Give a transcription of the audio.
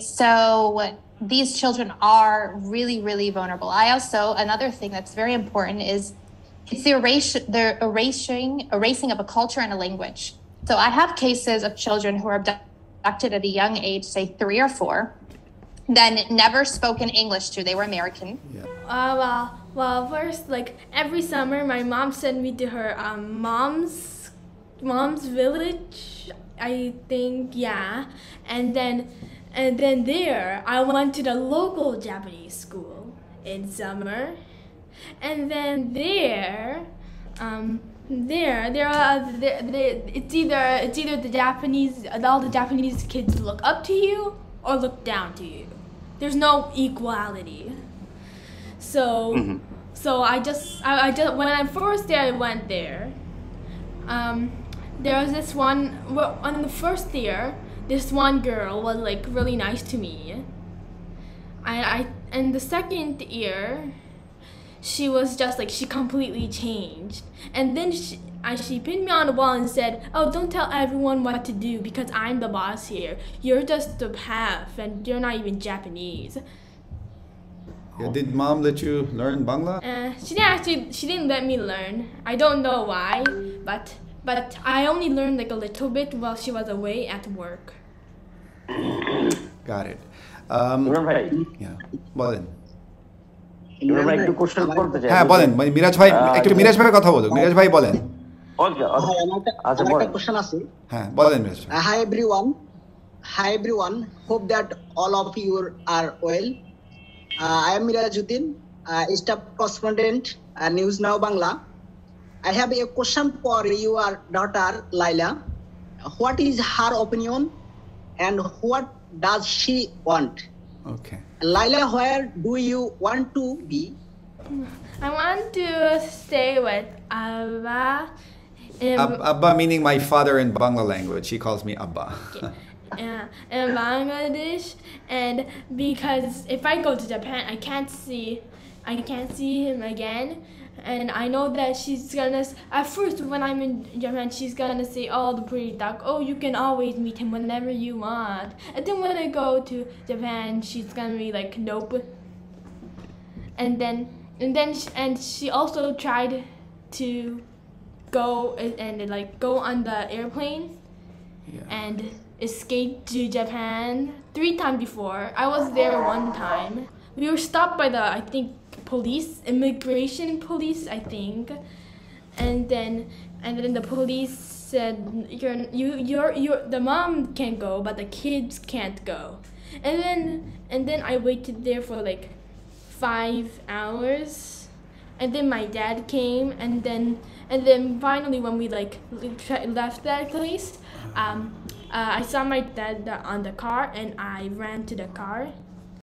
So these children are really, really vulnerable. I also another thing that's very important is it's the erase the erasing erasing of a culture and a language. So I have cases of children who are abducted at a young age, say three or four, then never spoken English to. They were American. Yeah. Uh, well, well, first, like every summer, my mom sent me to her um, mom's mom's village. I think, yeah, and then and then there, I went to the local Japanese school in summer, and then there, um, there, there are there, there, it's either it's either the Japanese all the Japanese kids look up to you or look down to you. There's no equality. So, so I just I, I just when I first day I went there, um, there was this one well, on the first year. This one girl was like really nice to me. I I and the second year, she was just like she completely changed. And then she I, she pinned me on the wall and said, "Oh, don't tell everyone what to do because I'm the boss here. You're just the half, and you're not even Japanese." Yeah, Did mom let you learn Bangla? Uh, she didn't actually. She didn't let me learn. I don't know why, but but I only learned like a little bit while she was away at work. Got it. Um, ভাই yeah, বলেন ভাই একটু question করতে চাই হ্যাঁ বলেন মানে মিরাজ ভাই একটু মিরাজ ভাইয়ের কথা বলুন মিরাজ ভাই বলেন ওকে একটা আচ্ছা কোশ্চেন আছে হ্যাঁ বলেন মিরাজ ভাই Uh, hi everyone. Hi everyone. Hope that all of you are well. Uh, I am Mirajuddin, uh, staff I have a question for your daughter Laila. What is her opinion, and what does she want? Okay. Laila, where do you want to be? I want to stay with Abba. In, Abba meaning my father in Bangla language. He calls me Abba. uh, in Bangladesh, and because if I go to Japan, I can't see, I can't see him again, and I know that she's gonna. At first, when I'm in Japan, she's gonna say all the pretty talk. Oh, you can always meet him whenever you want. And then when I go to Japan, she's gonna be like, nope. And then, and then, sh- and she also tried to go and, and like go on the airplane Yeah. and escaped to Japan three times before. I was there one time. We were stopped by the I think police, immigration police, I think, and then and then the police said you're you you're you the mom can go but the kids can't go, and then and then I waited there for like five hours. And then my dad came and then and then finally when we like left that place um, uh, i saw my dad on the car and i ran to the car